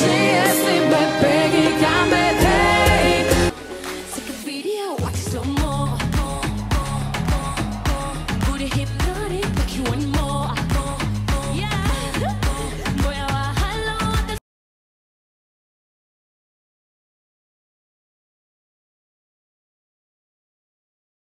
se esse bebê